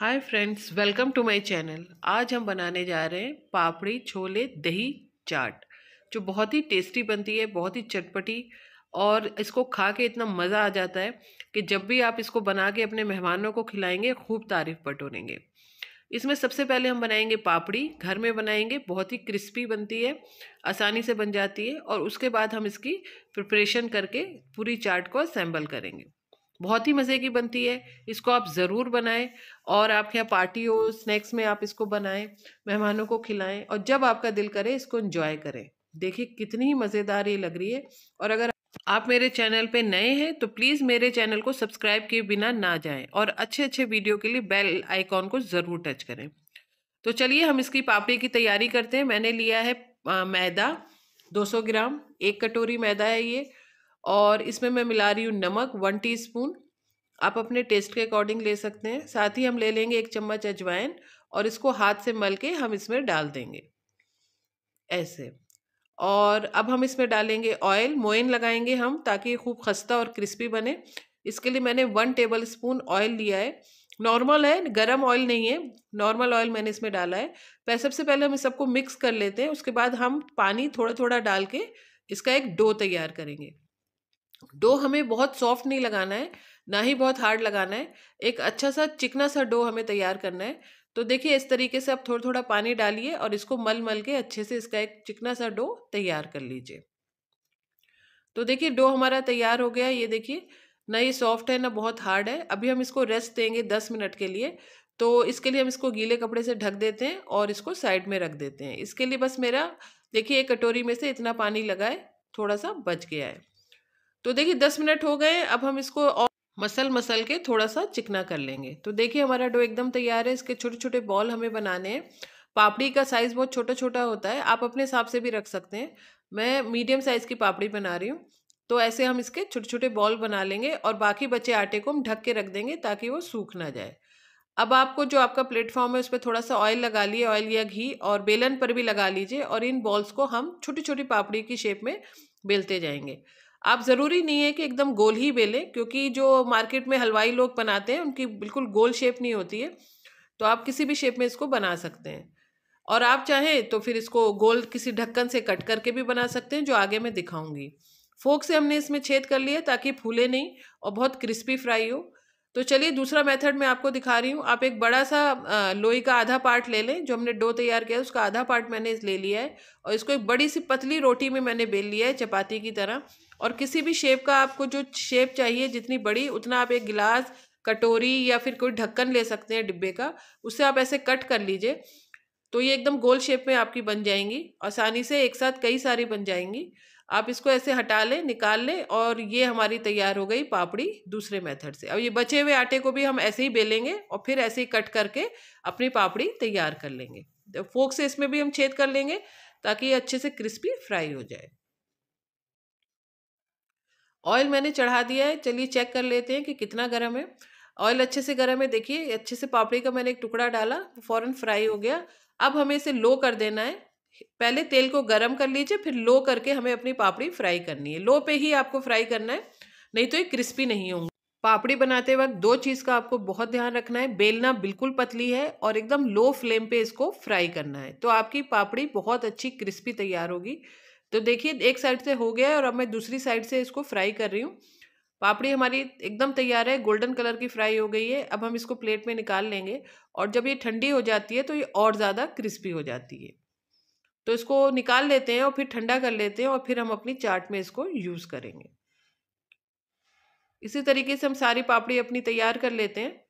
Hi friends welcome to my channel आज हम बनाने जा रहे हैं पापड़ी छोले दही चाट, जो बहुत ही टेस्टी बनती है, बहुत ही चटपटी और इसको खा के इतना मज़ा आ जाता है कि जब भी आप इसको बना के अपने मेहमानों को खिलाएँगे, खूब तारीफ़ बटोरेंगे। इसमें सबसे पहले हम बनाएँगे पापड़ी, घर में बनाएँगे, बहुत ही क्रिस्पी बनती है, आसानी से बन जाती है और उसके बाद हम इसकी प्रिपरेशन करके पूरी चाट को असेंबल करेंगे। बहुत ही मज़े की बनती है। इसको आप ज़रूर बनाएँ और आपके यहाँ पार्टी हो, स्नैक्स में आप इसको बनाएँ, मेहमानों को खिलाएँ और जब आपका दिल करे इसको इन्जॉय करें। देखिए कितनी ही मज़ेदार ये लग रही है और अगर आप मेरे चैनल पे नए हैं तो प्लीज़ मेरे चैनल को सब्सक्राइब किए बिना ना जाएँ और अच्छे अच्छे वीडियो के लिए बेल आइकॉन को ज़रूर टच करें। तो चलिए हम इसकी पापड़ी की तैयारी करते हैं। मैंने लिया है मैदा 200 ग्राम, एक कटोरी मैदा है ये। और इसमें मैं मिला रही हूँ नमक वन टीस्पून आप अपने टेस्ट के अकॉर्डिंग ले सकते हैं। साथ ही हम ले लेंगे एक चम्मच अजवाइन और इसको हाथ से मल के हम इसमें डाल देंगे। ऐसे। और अब हम इसमें डालेंगे ऑयल मोइन लगाएँगे हम ताकि खूब खस्ता और क्रिस्पी बने। इसके लिए मैंने वन टेबल स्पून ऑयल लिया है। नॉर्मल है, गरम ऑयल नहीं है। नॉर्मल ऑयल मैंने इसमें डाला है। पहले सबसे पहले हम इस सबको मिक्स कर लेते हैं। उसके बाद हम पानी थोड़ा थोड़ा डाल के इसका एक डो तैयार करेंगे। डो हमें बहुत सॉफ्ट नहीं लगाना है, ना ही बहुत हार्ड लगाना है। एक अच्छा सा चिकना सा डो हमें तैयार करना है। तो देखिए, इस तरीके से आप थोड़ा थोड़ा पानी डालिए और इसको मल मल के अच्छे से इसका एक चिकना सा डो तैयार कर लीजिए। तो देखिए, डो हमारा तैयार हो गया। ये देखिए, ना ये सॉफ्ट है, ना बहुत हार्ड है। अभी हम इसको रेस्ट देंगे दस मिनट के लिए। तो इसके लिए हम इसको गीले कपड़े से ढक देते हैं और इसको साइड में रख देते हैं। इसके लिए बस मेरा, देखिए, एक कटोरी में से इतना पानी लगाए, थोड़ा सा बच गया है। तो देखिए, दस मिनट हो गए, अब हम इसको और मसल मसल के थोड़ा सा चिकना कर लेंगे। तो देखिए, हमारा डो एकदम तैयार है, इसके छोटे छोटे बॉल हमें बनाने हैं। पापड़ी का साइज़ बहुत छोटा छोटा होता है, आप अपने हिसाब से भी रख सकते हैं। मैं मीडियम साइज़ की पापड़ी बना रही हूँ तो ऐसे हम इसके छोटे छोटे बॉल बना लेंगे और बाकी बचे आटे को हम ढक के रख देंगे ताकि वो सूख ना जाए। अब आपको जो आपका प्लेटफॉर्म है, उस पर थोड़ा सा ऑयल लगा लिए, ऑयल या घी और बेलन पर भी लगा लीजिए और इन बॉल्स को हम छोटी छोटी पापड़ी की शेप में बेलते जाएँगे। आप ज़रूरी नहीं है कि एकदम गोल ही बेलें, क्योंकि जो मार्केट में हलवाई लोग बनाते हैं, उनकी बिल्कुल गोल शेप नहीं होती है तो आप किसी भी शेप में इसको बना सकते हैं। और आप चाहें तो फिर इसको गोल किसी ढक्कन से कट करके भी बना सकते हैं, जो आगे मैं दिखाऊँगी। फोक से हमने इसमें छेद कर लिया ताकि फूले नहीं और बहुत क्रिस्पी फ्राई हो। तो चलिए दूसरा मेथड मैं आपको दिखा रही हूँ। आप एक बड़ा सा लोई का आधा पार्ट ले लें, जो हमने डो तैयार किया है, उसका आधा पार्ट मैंने ले लिया है। और इसको एक बड़ी सी पतली रोटी में मैंने बेल लिया है, चपाती की तरह। और किसी भी शेप का आपको जो शेप चाहिए, जितनी बड़ी, उतना आप एक गिलास, कटोरी या फिर कोई ढक्कन ले सकते हैं डिब्बे का, उससे आप ऐसे कट कर लीजिए तो ये एकदम गोल शेप में आपकी बन जाएँगी, आसानी से एक साथ कई सारी बन जाएँगी। आप इसको ऐसे हटा लें, निकाल लें और ये हमारी तैयार हो गई पापड़ी दूसरे मेथड से। अब ये बचे हुए आटे को भी हम ऐसे ही बेलेंगे और फिर ऐसे ही कट करके अपनी पापड़ी तैयार कर लेंगे। फोक से इसमें भी हम छेद कर लेंगे, ताकि ये अच्छे से क्रिस्पी फ्राई हो जाए। ऑयल मैंने चढ़ा दिया है, चलिए चेक कर लेते हैं कि कितना गर्म है। ऑयल अच्छे से गर्म है, देखिए, अच्छे से पापड़ी का मैंने एक टुकड़ा डाला, फ़ौरन फ्राई हो गया। अब हमें इसे लो कर देना है। पहले तेल को गर्म कर लीजिए, फिर लो करके हमें अपनी पापड़ी फ्राई करनी है। लो पे ही आपको फ्राई करना है, नहीं तो ये क्रिस्पी नहीं होंगे। पापड़ी बनाते वक्त दो चीज़ का आपको बहुत ध्यान रखना है, बेलना बिल्कुल पतली है और एकदम लो फ्लेम पे इसको फ्राई करना है। तो आपकी पापड़ी बहुत अच्छी क्रिस्पी तैयार होगी। तो देखिए, एक साइड से हो गया है और अब मैं दूसरी साइड से इसको फ्राई कर रही हूँ। पापड़ी हमारी एकदम तैयार है, गोल्डन कलर की फ्राई हो गई है। अब हम इसको प्लेट में निकाल लेंगे और जब ये ठंडी हो जाती है तो ये और ज़्यादा क्रिस्पी हो जाती है। तो इसको निकाल लेते हैं और फिर ठंडा कर लेते हैं और फिर हम अपनी चाट में इसको यूज़ करेंगे। इसी तरीके से हम सारी पापड़ी अपनी तैयार कर लेते हैं।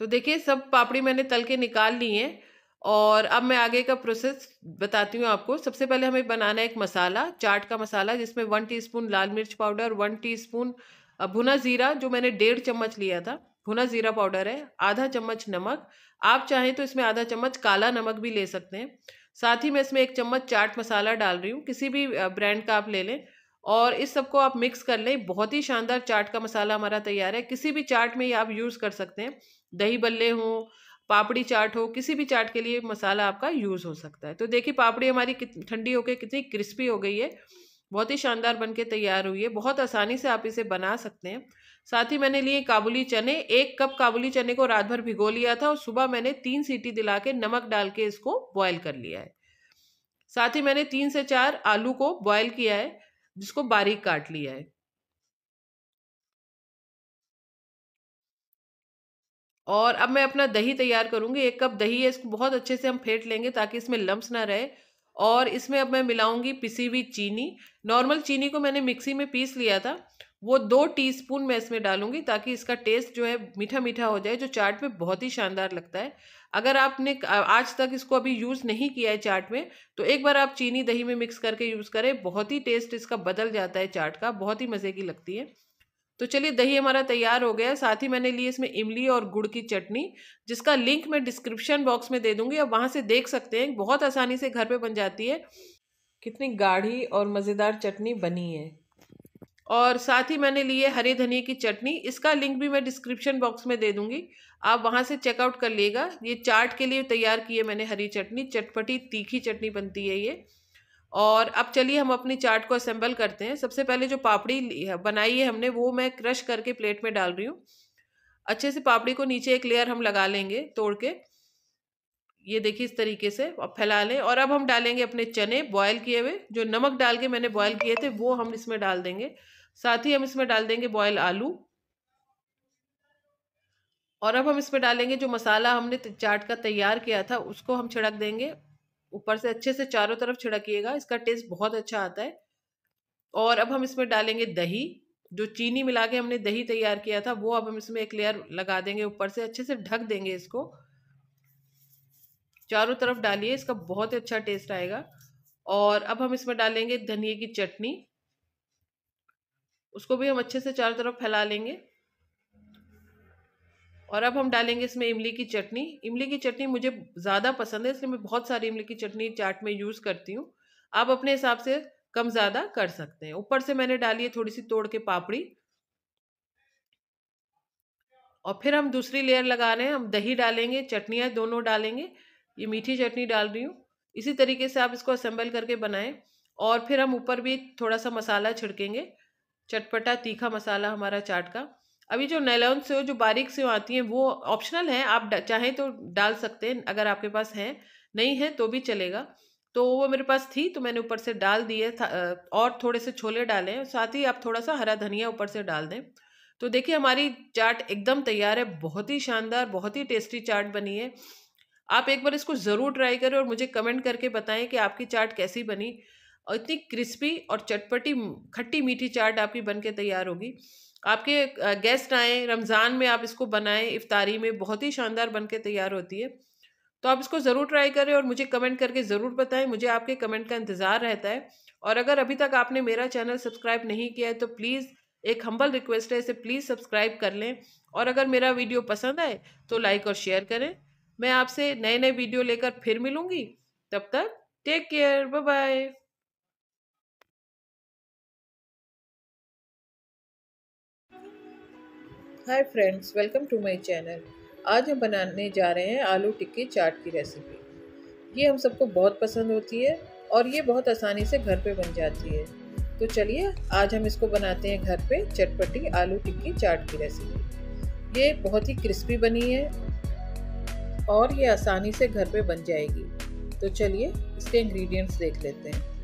तो देखिए, सब पापड़ी मैंने तल के निकाल ली है। और अब मैं आगे का प्रोसेस बताती हूँ आपको। सबसे पहले हमें बनाना है एक मसाला, चाट का मसाला, जिसमें वन टीस्पून लाल मिर्च पाउडर वन टीस्पून भुना ज़ीरा, जो मैंने डेढ़ चम्मच लिया था। भुना ज़ीरा पाउडर है, आधा चम्मच नमक। आप चाहें तो इसमें आधा चम्मच काला नमक भी ले सकते हैं। साथ ही मैं इसमें एक चम्मच चाट मसाला डाल रही हूँ। किसी भी ब्रांड का आप ले लें और इस सबको आप मिक्स कर लें। बहुत ही शानदार चाट का मसाला हमारा तैयार है। किसी भी चाट में ये आप यूज़ कर सकते हैं। दही बल्ले हों पापड़ी चाट हो, किसी भी चाट के लिए मसाला आपका यूज़ हो सकता है। तो देखिए, पापड़ी हमारी ठंडी होकर कितनी क्रिस्पी हो गई है। बहुत ही शानदार बन के तैयार हुई है। बहुत आसानी से आप इसे बना सकते हैं। साथ ही मैंने लिए काबुली चने। एक कप काबुली चने को रात भर भिगो लिया था और सुबह मैंने तीन सीटी दिला के नमक डाल के इसको बॉयल कर लिया है। साथ ही मैंने तीन से चार आलू को बॉयल किया है, जिसको बारीक काट लिया है। और अब मैं अपना दही तैयार करूँगी। एक कप दही है, इसको बहुत अच्छे से हम फेंट लेंगे ताकि इसमें लम्स ना रहे। और इसमें अब मैं मिलाऊँगी पिसी हुई चीनी। नॉर्मल चीनी को मैंने मिक्सी में पीस लिया था। वो दो टीस्पून मैं इसमें डालूँगी ताकि इसका टेस्ट जो है मीठा मीठा हो जाए, जो चाट में बहुत ही शानदार लगता है। अगर आपने आज तक इसको अभी यूज़ नहीं किया है चाट में तो एक बार आप चीनी दही में मिक्स करके यूज़ करें। बहुत ही टेस्ट इसका बदल जाता है चाट का, बहुत ही मज़े की लगती है। तो चलिए दही हमारा तैयार हो गया। साथ ही मैंने ली इसमें इमली और गुड़ की चटनी, जिसका लिंक मैं डिस्क्रिप्शन बॉक्स में दे दूँगी। अब वहाँ से देख सकते हैं। बहुत आसानी से घर पे बन जाती है। कितनी गाढ़ी और मज़ेदार चटनी बनी है। और साथ ही मैंने लिए हरे धनिए की चटनी। इसका लिंक भी मैं डिस्क्रिप्शन बॉक्स में दे दूँगी। आप वहाँ से चेकआउट कर लिएगा ये चाट के लिए तैयार की है मैंने हरी चटनी। चटपटी तीखी चटनी बनती है ये। और अब चलिए हम अपनी चाट को असेंबल करते हैं। सबसे पहले जो पापड़ी बनाई है हमने, वो मैं क्रश करके प्लेट में डाल रही हूँ। अच्छे से पापड़ी को नीचे एक लेयर हम लगा लेंगे तोड़ के। ये देखिए इस तरीके से अब फैला लें और अब हम डालेंगे अपने चने बॉयल किए हुए। जो नमक डाल के मैंने बॉयल किए थे, वो हम इसमें डाल देंगे। साथ ही हम इसमें डाल देंगे बॉयल आलू। और अब हम इसमें डालेंगे जो मसाला हमने चाट का तैयार किया था, उसको हम छिड़क देंगे। ऊपर से अच्छे से चारों तरफ़ छिड़किएगा, इसका टेस्ट बहुत अच्छा आता है। और अब हम इसमें डालेंगे दही, जो चीनी मिला के हमने दही तैयार किया था, वो अब हम इसमें एक लेयर लगा देंगे, ऊपर से अच्छे से ढक देंगे इसको। चारों तरफ़ डालिए, इसका बहुत ही अच्छा टेस्ट आएगा। और अब हम इसमें डालेंगे धनिए की चटनी, उसको भी हम अच्छे से चारों तरफ़ फैला लेंगे। और अब हम डालेंगे इसमें इमली की चटनी। इमली की चटनी मुझे ज़्यादा पसंद है, इसलिए मैं बहुत सारी इमली की चटनी चाट में यूज़ करती हूँ। आप अपने हिसाब से कम ज़्यादा कर सकते हैं। ऊपर से मैंने डाली है थोड़ी सी तोड़ के पापड़ी। और फिर हम दूसरी लेयर लगा रहे हैं। हम दही डालेंगे, चटनियाँ दोनों डालेंगे। ये मीठी चटनी डाल रही हूँ। इसी तरीके से आप इसको असेंबल करके बनाएँ। और फिर हम ऊपर भी थोड़ा सा मसाला छिड़केंगे। चटपटा तीखा मसाला हमारा चाट का। अभी जो नैलॉन से जो बारीक से आती हैं, वो ऑप्शनल हैं। आप चाहें तो डाल सकते हैं, अगर आपके पास हैं। नहीं है तो भी चलेगा। तो वो मेरे पास थी तो मैंने ऊपर से डाल दिए और थोड़े से छोले डाले। साथ ही आप थोड़ा सा हरा धनिया ऊपर से डाल दें। तो देखिए, हमारी चाट एकदम तैयार है, बहुत ही शानदार, बहुत ही टेस्टी चाट बनी है। आप एक बार इसको ज़रूर ट्राई करें और मुझे कमेंट करके बताएँ कि आपकी चाट कैसी बनी। और इतनी क्रिस्पी और चटपटी, खट्टी मीठी चाट आपकी बन के तैयार होगी। आपके गेस्ट आए, रमज़ान में आप इसको बनाएँ, इफ्तारी में बहुत ही शानदार बन के तैयार होती है। तो आप इसको ज़रूर ट्राई करें और मुझे कमेंट करके ज़रूर बताएँ, मुझे आपके कमेंट का इंतज़ार रहता है। और अगर अभी तक आपने मेरा चैनल सब्सक्राइब नहीं किया है तो प्लीज़, एक हम्बल रिक्वेस्ट है, इसे प्लीज़ सब्सक्राइब कर लें। और अगर मेरा वीडियो पसंद आए तो लाइक और शेयर करें। मैं आपसे नए नए वीडियो लेकर फिर मिलूँगी। तब तक take care bye hi friends welcome to my channel आज हम बनाने जा रहे हैं आलू टिक्की चाट की रेसिपी ये हम सबको बहुत पसंद होती है और ये बहुत आसानी से घर पे बन जाती है. तो चलिए, आज हम इसको बनाते हैं घर पे चटपटी आलू टिक्की चाट की रेसिपी ये बहुत ही क्रिस्पी बनी है और ये आसानी से घर पर बन जाएगी. तो चलिए, इसके इंग्रेडिएंट्स देख लेते हैं.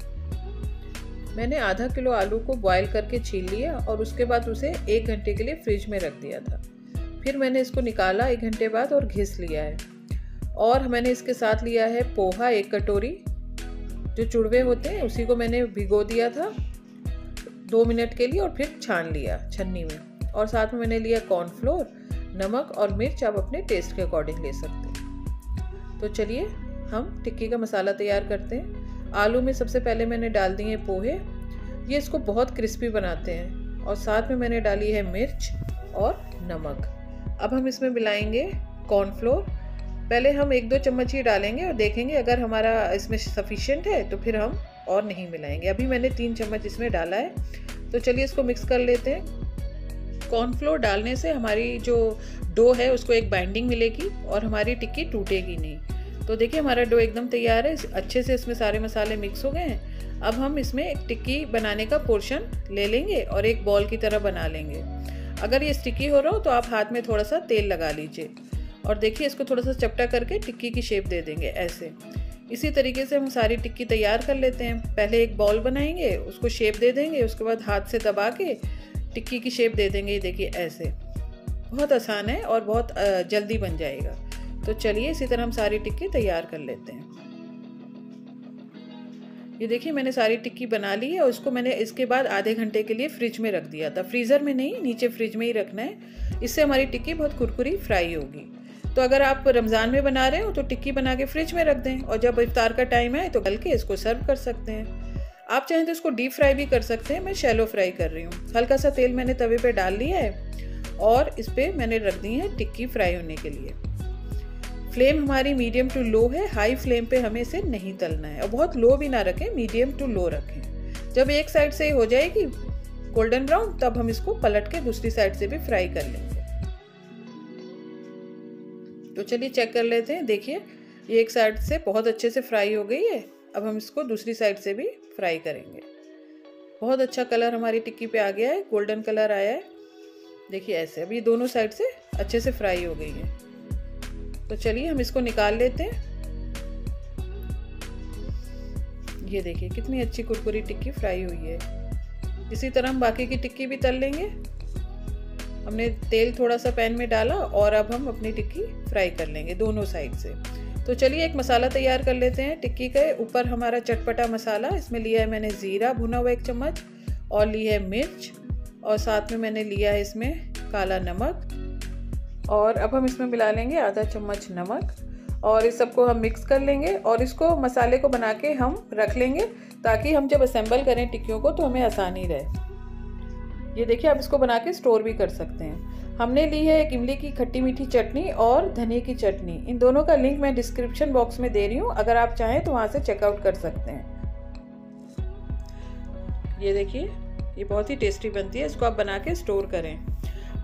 मैंने आधा किलो आलू को बॉईल करके छील लिया और उसके बाद उसे एक घंटे के लिए फ्रिज में रख दिया था। फिर मैंने इसको निकाला एक घंटे बाद और घिस लिया है। और मैंने इसके साथ लिया है पोहा एक कटोरी। जो चुड़वे होते हैं, उसी को मैंने भिगो दिया था दो मिनट के लिए और फिर छान लिया छन्नी में। और साथ में मैंने लिया कॉर्नफ्लोर नमक और मिर्च, आप अपने टेस्ट के अकॉर्डिंग ले सकते हैं। तो चलिए, हम टिक्की का मसाला तैयार करते हैं। आलू में सबसे पहले मैंने डाल दिए पोहे। ये इसको बहुत क्रिस्पी बनाते हैं और साथ में मैंने डाली है मिर्च और नमक। अब हम इसमें मिलाएँगे कॉर्नफ्लोर पहले हम एक दो चम्मच ही डालेंगे और देखेंगे अगर हमारा इसमें सफिशेंट है तो फिर हम और नहीं मिलाएँगे। अभी मैंने तीन चम्मच इसमें डाला है। तो चलिए इसको मिक्स कर लेते हैं। कॉर्नफ्लोर डालने से हमारी जो डो है उसको एक बाइंडिंग मिलेगी और हमारी टिक्की टूटेगी नहीं। तो देखिए, हमारा डो एकदम तैयार है। अच्छे से इसमें सारे मसाले मिक्स हो गए हैं। अब हम इसमें एक टिक्की बनाने का पोर्शन ले लेंगे और एक बॉल की तरह बना लेंगे। अगर ये स्टिकी हो रहा हो तो आप हाथ में थोड़ा सा तेल लगा लीजिए। और देखिए, इसको थोड़ा सा चपटा करके टिक्की की शेप दे देंगे ऐसे। इसी तरीके से हम सारी टिक्की तैयार कर लेते हैं। पहले एक बॉल बनाएँगे, उसको शेप दे देंगे, उसके बाद हाथ से दबा के टिक्की की शेप दे देंगे। ये देखिए, ऐसे। बहुत आसान है और बहुत जल्दी बन जाएगा। तो चलिए इसी तरह हम सारी टिक्की तैयार कर लेते हैं। ये देखिए, मैंने सारी टिक्की बना ली है और उसको मैंने इसके बाद आधे घंटे के लिए फ्रिज में रख दिया था। फ्रीज़र में नहीं, नीचे फ्रिज में ही रखना है। इससे हमारी टिक्की बहुत कुरकुरी फ्राई होगी। तो अगर आप रमज़ान में बना रहे हो तो टिक्की बना के फ्रिज में रख दें और जब इफ्तार का टाइम है तो गल के इसको सर्व कर सकते हैं। आप चाहें तो इसको डीप फ्राई भी कर सकते हैं। मैं शैलो फ्राई कर रही हूँ। हल्का सा तेल मैंने तवे पर डाल लिया है और इस पर मैंने रख दी है टिक्की फ्राई होने के लिए। फ्लेम हमारी मीडियम टू लो है हाई फ्लेम पे हमें इसे नहीं तलना है। और बहुत लो भी ना रखें मीडियम टू लो रखें। जब एक साइड से हो जाएगी गोल्डन ब्राउन तब हम इसको पलट के दूसरी साइड से भी फ्राई कर लेंगे। तो चलिए चेक कर लेते हैं, देखिए, ये एक साइड से बहुत अच्छे से फ्राई हो गई है, अब हम इसको दूसरी साइड से भी फ्राई करेंगे। बहुत अच्छा कलर हमारी टिक्की पे आ गया है गोल्डन कलर आया है। देखिए ऐसे, अब ये दोनों साइड से अच्छे से फ्राई हो गई है। तो चलिए हम इसको निकाल लेते हैं। ये देखिए, कितनी अच्छी कुरकुरी टिक्की फ्राई हुई है। इसी तरह हम बाकी की टिक्की भी तल लेंगे। हमने तेल थोड़ा सा पैन में डाला और अब हम अपनी टिक्की फ्राई कर लेंगे दोनों साइड से। तो चलिए एक मसाला तैयार कर लेते हैं टिक्की के। ऊपर हमारा चटपटा मसाला, इसमें लिया है मैंने ज़ीरा, भुना हुआ एक चम्मच, और ली है मिर्च, और साथ में मैंने लिया है इसमें काला नमक। और अब हम इसमें मिला लेंगे आधा चम्मच नमक और इस सबको हम मिक्स कर लेंगे और इसको मसाले को बना के हम रख लेंगे ताकि हम जब असेंबल करें टिक्कियों को तो हमें आसानी रहे। ये देखिए, आप इसको बना के स्टोर भी कर सकते हैं। हमने ली है एक इमली की खट्टी मीठी चटनी और धनिया की चटनी। इन दोनों का लिंक मैं डिस्क्रिप्शन बॉक्स में दे रही हूँ। अगर आप चाहें तो वहाँ से चेकआउट कर सकते हैं। ये देखिए, ये बहुत ही टेस्टी बनती है। इसको आप बना के स्टोर करें।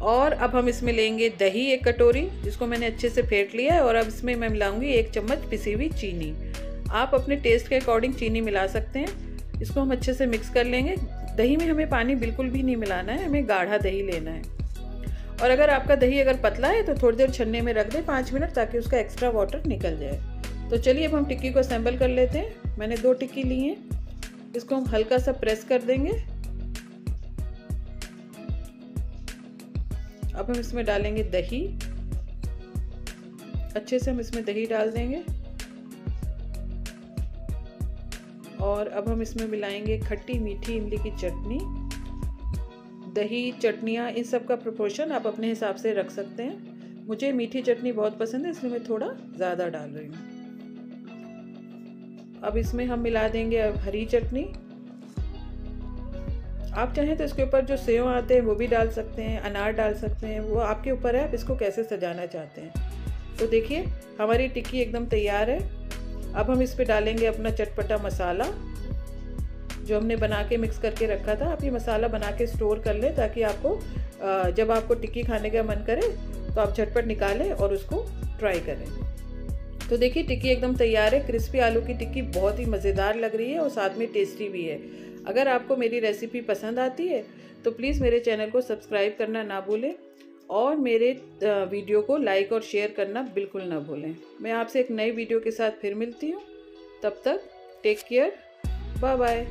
और अब हम इसमें लेंगे दही एक कटोरी, जिसको मैंने अच्छे से फेंट लिया है, और अब इसमें मैं मिलाऊँगी एक चम्मच पिसी हुई चीनी। आप अपने टेस्ट के अकॉर्डिंग चीनी मिला सकते हैं। इसको हम अच्छे से मिक्स कर लेंगे। दही में हमें पानी बिल्कुल भी नहीं मिलाना है, हमें गाढ़ा दही लेना है। और अगर आपका दही अगर पतला है तो थोड़ी देर छन्ने में रख दें, पाँच मिनट, ताकि उसका एक्स्ट्रा वाटर निकल जाए। तो चलिए अब हम टिक्की को असेंबल कर लेते हैं। मैंने दो टिक्की ली हैं। इसको हम हल्का सा प्रेस कर देंगे। अब हम इसमें डालेंगे दही। अच्छे से हम इसमें दही डाल देंगे। और अब हम इसमें मिलाएँगे खट्टी मीठी इमली की चटनी। दही, चटनियाँ, इन सब का प्रोपोर्शन आप अपने हिसाब से रख सकते हैं। मुझे मीठी चटनी बहुत पसंद है, इसलिए मैं थोड़ा ज़्यादा डाल रही हूँ। अब इसमें हम मिला देंगे हरी चटनी। आप चाहें तो इसके ऊपर जो सेव आते हैं, वो भी डाल सकते हैं, अनार डाल सकते हैं, वो आपके ऊपर है, आप इसको कैसे सजाना चाहते हैं? तो देखिए, हमारी टिक्की एकदम तैयार है। अब हम इस पर डालेंगे अपना चटपटा मसाला, जो हमने बना के मिक्स करके रखा था। आप ये मसाला बना के स्टोर कर लें, ताकि आपको जब आपको टिक्की खाने का मन करे तो आप झटपट निकालें और उसको ट्राई करें। तो देखिए, टिक्की एकदम तैयार है। क्रिस्पी आलू की टिक्की बहुत ही मज़ेदार लग रही है और साथ में टेस्टी भी है। अगर आपको मेरी रेसिपी पसंद आती है तो प्लीज़ मेरे चैनल को सब्सक्राइब करना ना भूलें और मेरे वीडियो को लाइक और शेयर करना बिल्कुल ना भूलें। मैं आपसे एक नई वीडियो के साथ फिर मिलती हूँ। तब तक टेक केयर बाय बाय